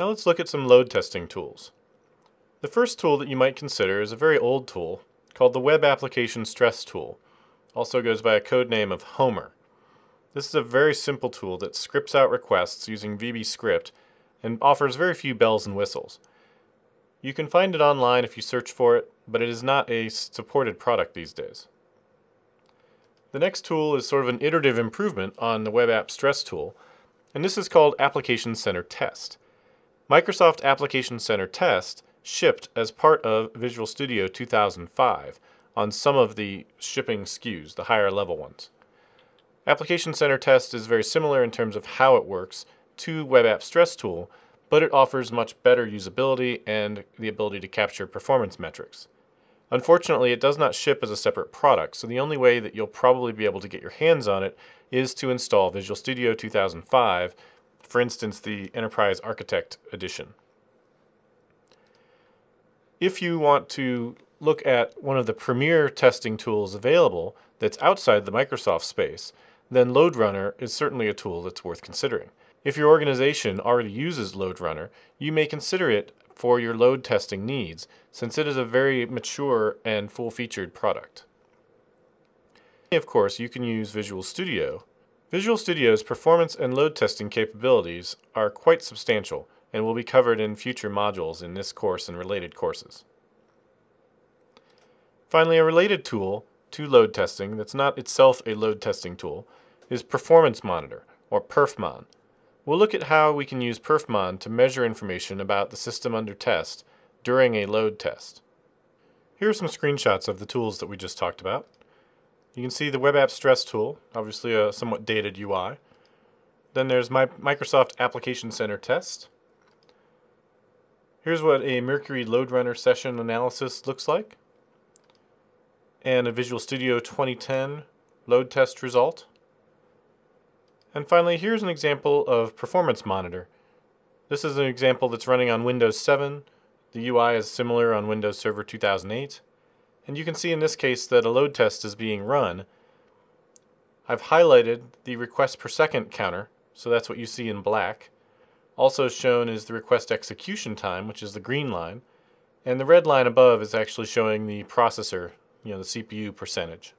Now let's look at some load testing tools. The first tool that you might consider is a very old tool called the Web Application Stress Tool. Also goes by a code name of Homer. This is a very simple tool that scripts out requests using VBScript and offers very few bells and whistles. You can find it online if you search for it, but it is not a supported product these days. The next tool is sort of an iterative improvement on the Web App Stress tool, and this is called Application Center Test. Microsoft Application Center Test shipped as part of Visual Studio 2005 on some of the shipping SKUs, the higher level ones. Application Center Test is very similar in terms of how it works to Web App Stress Tool, but it offers much better usability and the ability to capture performance metrics. Unfortunately, it does not ship as a separate product, so the only way that you'll probably be able to get your hands on it is to install Visual Studio 2005 for instance, the Enterprise Architect Edition. If you want to look at one of the premier testing tools available that's outside the Microsoft space, then LoadRunner is certainly a tool that's worth considering. If your organization already uses LoadRunner, you may consider it for your load testing needs, since it is a very mature and full-featured product. Of course, you can use Visual Studio Visual Studio's performance and load testing capabilities are quite substantial and will be covered in future modules in this course and related courses. Finally, a related tool to load testing that's not itself a load testing tool is Performance Monitor, or PerfMon. We'll look at how we can use PerfMon to measure information about the system under test during a load test. Here are some screenshots of the tools that we just talked about. You can see the Web App Stress tool, obviously a somewhat dated UI. Then there's my Microsoft Application Center test. Here's what a Mercury LoadRunner session analysis looks like. And a Visual Studio 2010 load test result. And finally, here's an example of Performance Monitor. This is an example that's running on Windows 7. The UI is similar on Windows Server 2008. And you can see in this case that a load test is being run. I've highlighted the request per second counter, so that's what you see in black. Also shown is the request execution time, which is the green line. And the red line above is actually showing the processor, you know, the CPU percentage.